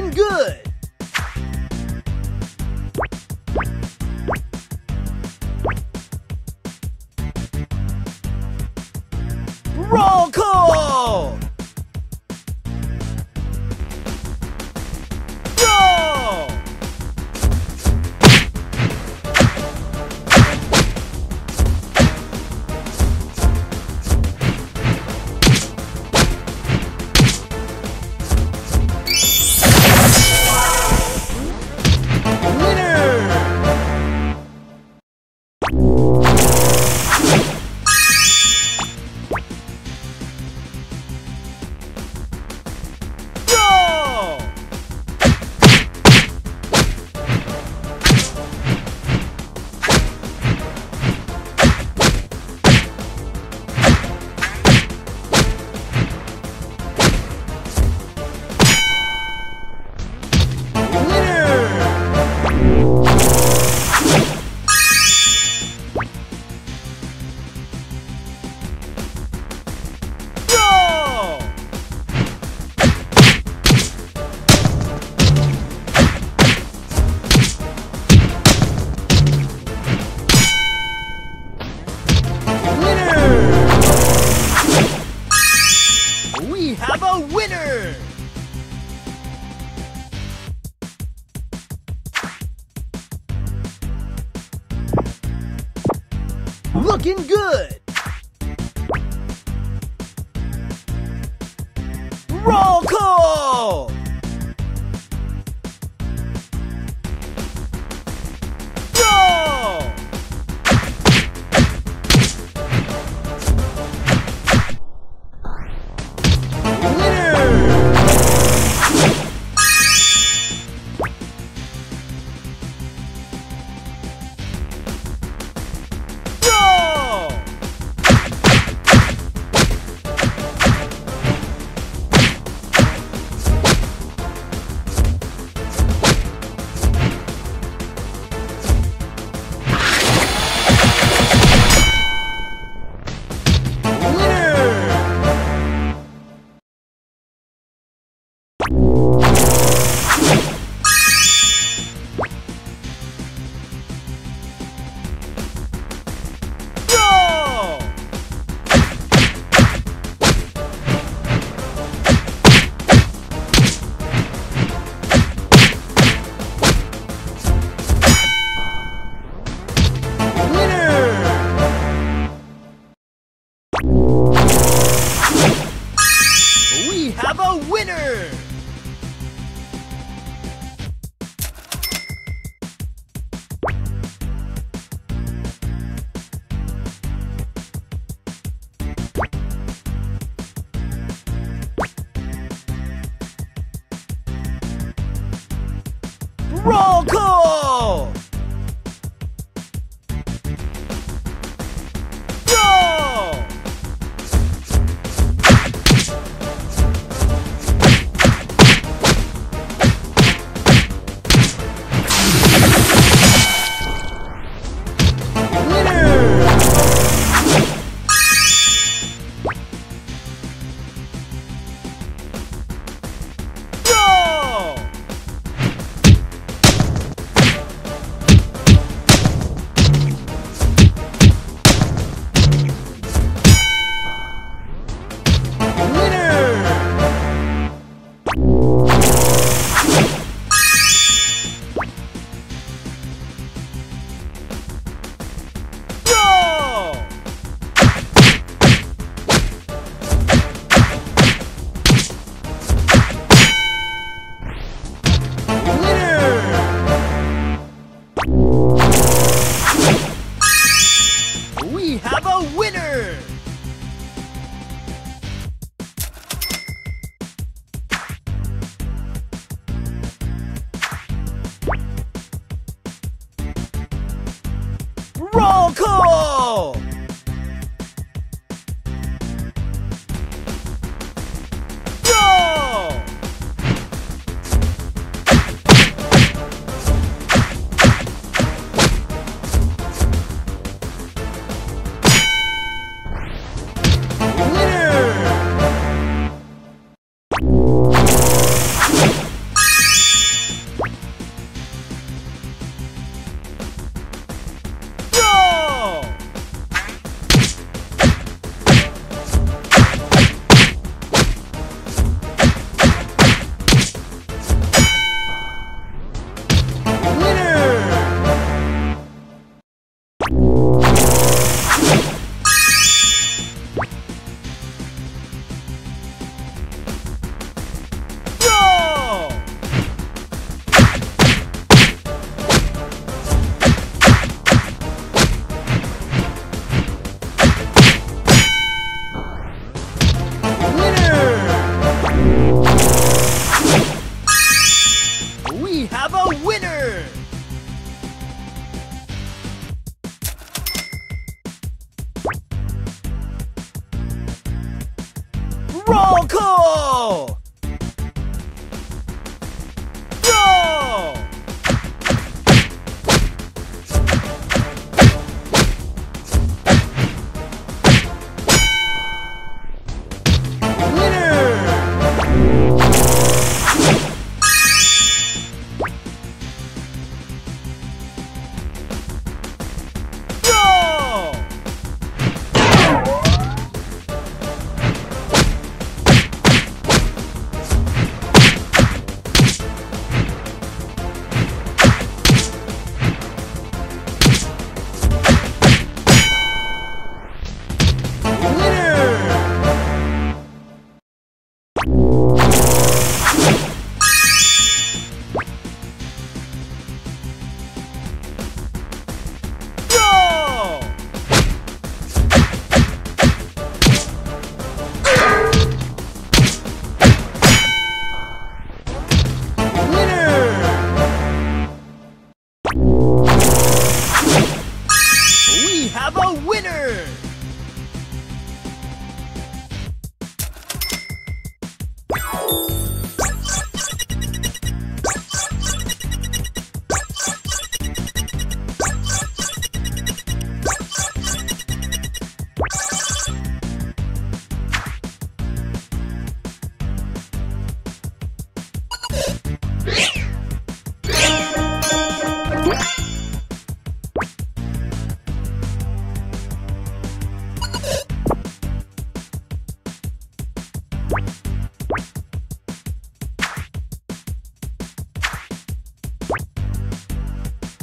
Looking good.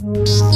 Go!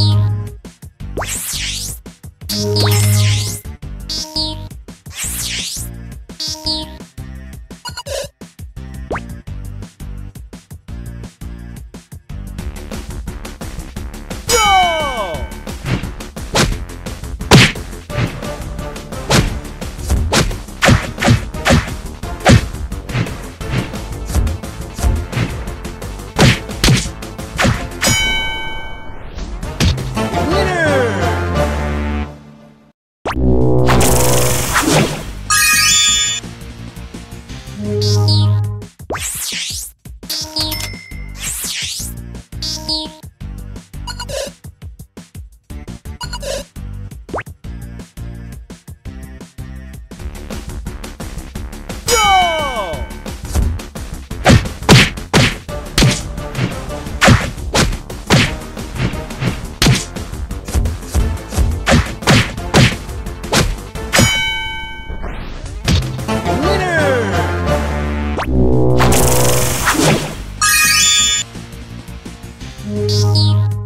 Go!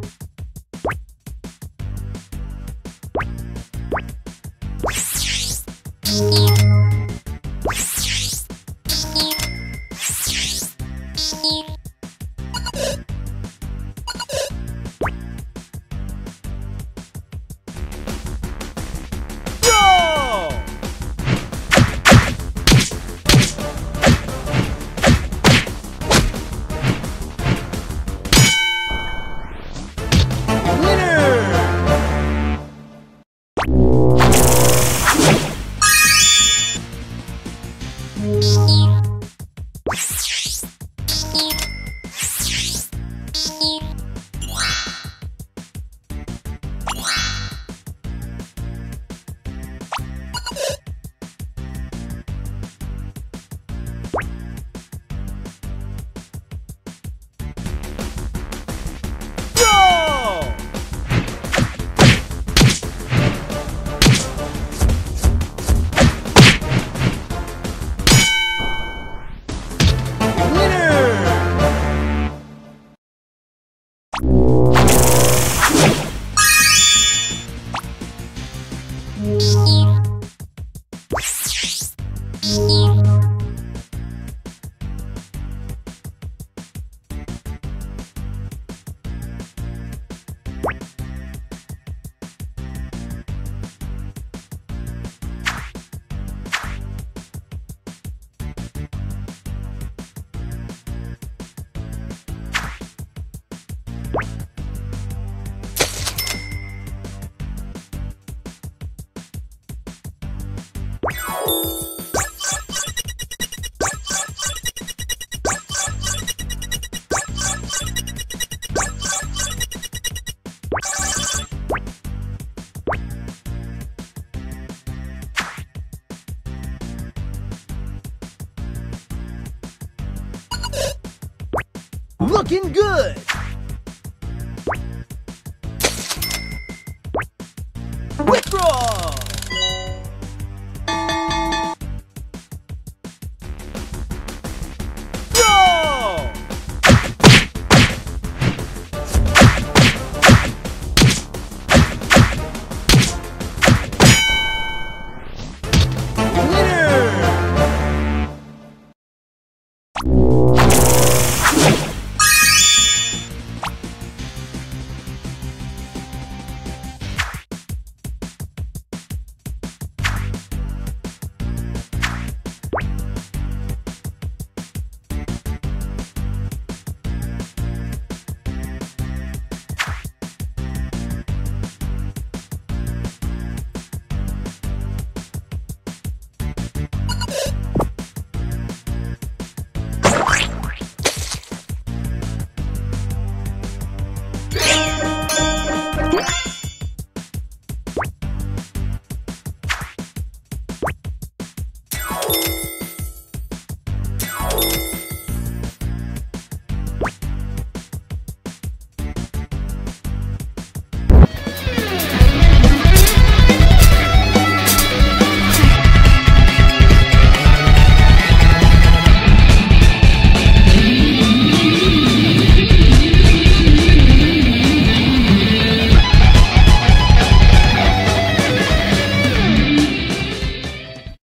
Looking good!